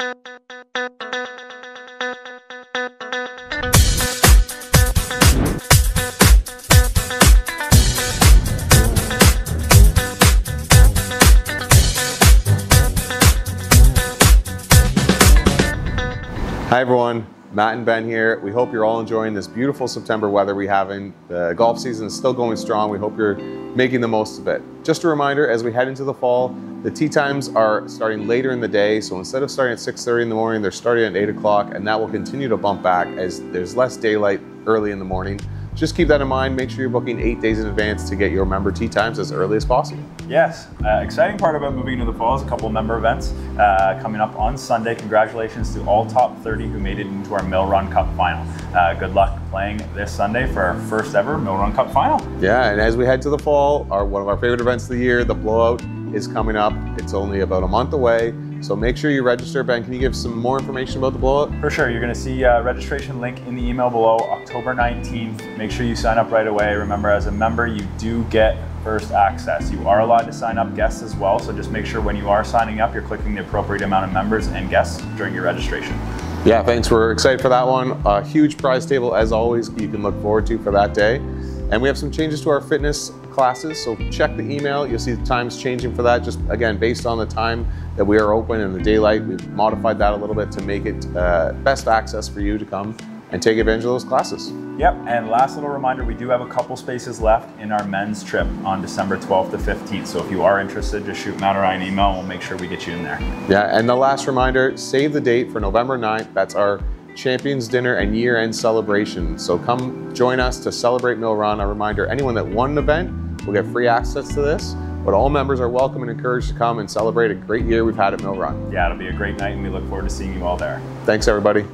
Hi everyone, Matt and Ben here. We hope you're all enjoying this beautiful September weather we have in. The golf season is still going strong. We hope you're making the most of it. Just a reminder, as we head into the fall, the tee times are starting later in the day. So instead of starting at 6.30 in the morning, they're starting at 8 o'clock and that will continue to bump back as there's less daylight early in the morning. Just keep that in mind. Make sure you're booking eight days in advance to get your member tee times as early as possible. Yes, uh, exciting part about moving to the fall is a couple member events uh, coming up on Sunday. Congratulations to all top 30 who made it into our Mill Run Cup final. Uh, good luck playing this Sunday for our first ever Mill Run Cup final. Yeah, and as we head to the fall, our one of our favorite events of the year, the Blowout, is coming up. It's only about a month away. So make sure you register. Ben, can you give some more information about the blowout? For sure. You're going to see a registration link in the email below, October 19th. Make sure you sign up right away. Remember, as a member, you do get first access. You are allowed to sign up guests as well, so just make sure when you are signing up, you're clicking the appropriate amount of members and guests during your registration. Yeah, thanks. We're excited for that one. A huge prize table, as always, you can look forward to for that day. And we have some changes to our fitness classes, so check the email. You'll see the times changing for that, just again, based on the time that we are open in the daylight. We've modified that a little bit to make it uh, best access for you to come and take advantage of those classes. Yep, and last little reminder, we do have a couple spaces left in our men's trip on December 12th to 15th. So if you are interested, just shoot Matt or I an email and we'll make sure we get you in there. Yeah, and the last reminder, save the date for November 9th. That's our Champions Dinner and year-end celebration. So come join us to celebrate Mill Run. A reminder, anyone that won an event will get free access to this, but all members are welcome and encouraged to come and celebrate a great year we've had at Mill Run. Yeah, it'll be a great night and we look forward to seeing you all there. Thanks everybody.